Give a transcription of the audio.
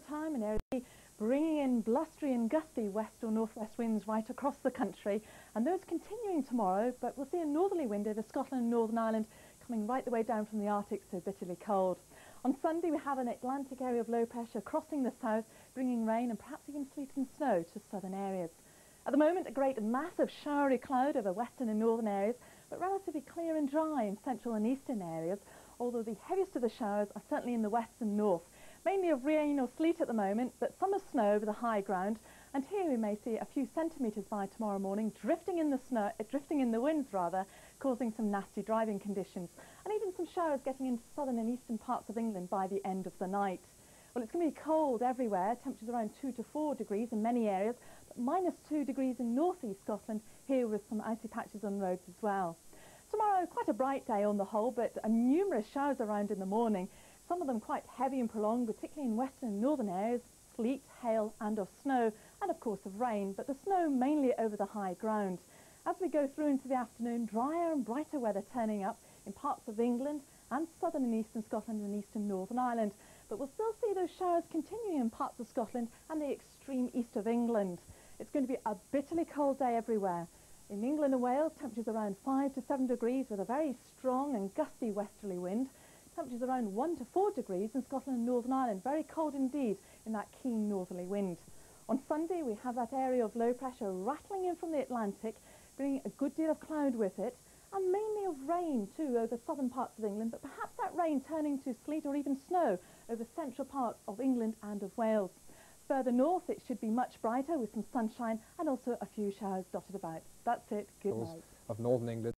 time and area bringing in blustery and gusty west or northwest winds right across the country and those continuing tomorrow but we'll see a northerly wind over Scotland and Northern Ireland coming right the way down from the Arctic so bitterly cold. On Sunday we have an Atlantic area of low pressure crossing the south bringing rain and perhaps even sleet and snow to southern areas. At the moment a great massive showery cloud over western and northern areas but relatively clear and dry in central and eastern areas although the heaviest of the showers are certainly in the west and north mainly of rain or sleet at the moment, but some of snow over the high ground. And here we may see a few centimetres by tomorrow morning, drifting in the snow, uh, drifting in the winds rather, causing some nasty driving conditions. And even some showers getting into southern and eastern parts of England by the end of the night. Well, it's going to be cold everywhere, temperatures around 2 to 4 degrees in many areas, but minus 2 degrees in northeast Scotland, here with some icy patches on roads as well. Tomorrow, quite a bright day on the whole, but numerous showers around in the morning some of them quite heavy and prolonged, particularly in western and northern areas, sleet, hail and of snow, and of course of rain, but the snow mainly over the high ground. As we go through into the afternoon, drier and brighter weather turning up in parts of England and southern and eastern Scotland and eastern Northern Ireland. But we'll still see those showers continuing in parts of Scotland and the extreme east of England. It's going to be a bitterly cold day everywhere. In England and Wales, temperatures around 5 to 7 degrees with a very strong and gusty westerly wind. Temperatures around 1 to 4 degrees in Scotland and Northern Ireland. Very cold indeed in that keen northerly wind. On Sunday, we have that area of low pressure rattling in from the Atlantic, bringing a good deal of cloud with it, and mainly of rain too over southern parts of England, but perhaps that rain turning to sleet or even snow over central parts of England and of Wales. Further north, it should be much brighter with some sunshine and also a few showers dotted about. That's it. Good night. Of northern England.